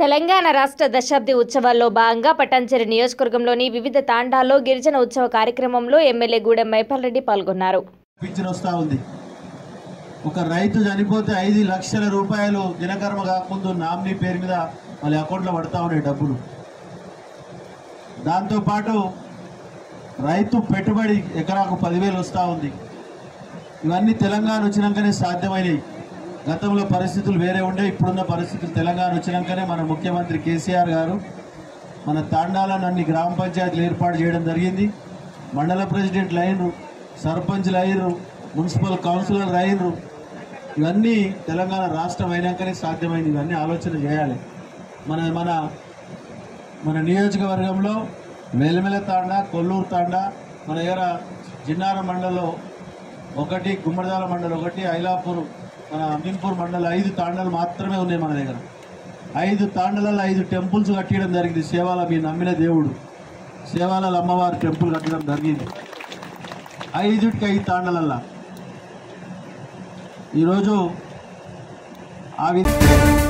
తెలంగాణ రాష్ట్ర దశాబ్ది ఉత్సవాల్లో భాగంగా పటాన్చెరు నియోజకవర్గంలోని వివిధ తాండాల్లో గిరిజన ఉత్సవ కార్యక్రమంలో ఎమ్మెల్యే గూడెం మైపాల్ రెడ్డి పాల్గొన్నారు వస్తూ ఉంది. ఒక రైతు చనిపోతే ఐదు లక్షల రూపాయలు దినకర్మ కాకముందు నామినీ పేరు మీద వాళ్ళ అకౌంట్లో పడతా ఉండే డబ్బులు. దాంతోపాటు రైతు పెట్టుబడి ఎకరాకు పదివేలు వస్తూ ఉంది. ఇవన్నీ తెలంగాణ వచ్చినాకనే సాధ్యమైనవి గతంలో పరిస్థితులు వేరే ఉండే ఇప్పుడున్న పరిస్థితులు తెలంగాణ వచ్చినాకనే మన ముఖ్యమంత్రి కేసీఆర్ గారు మన తాండాలను అన్ని గ్రామ పంచాయతీలు ఏర్పాటు చేయడం జరిగింది. మండల ప్రెసిడెంట్ లైను సర్పంచ్లు అయినరు మున్సిపల్ కౌన్సిలర్ అయినరు. ఇవన్నీ తెలంగాణ రాష్ట్రం అయినాకనే సాధ్యమైంది. ఇవన్నీ ఆలోచన చేయాలి. మన మన మన నియోజకవర్గంలో మెలమెల తాండా కొల్లూరు తాండా మన దగ్గర జిన్నార మండలం ఒకటి గుమ్మడిదాల మండలం ఒకటి ఐలాపూర్ మన అమీన్పూర్ మండలం ఐదు తాండాలు మాత్రమే ఉన్నాయి మన దగ్గర. ఐదు తాండాలలో ఐదు టెంపుల్స్ కట్టడం జరిగింది. సేవాల మీ నమ్మిన దేవుడు. సేవాల అమ్మవారి టెంపుల్ కట్టడం జరిగింది. ఐదుటికి ఐదు తాండలల్లా. ఈరోజు ఆ విధంగా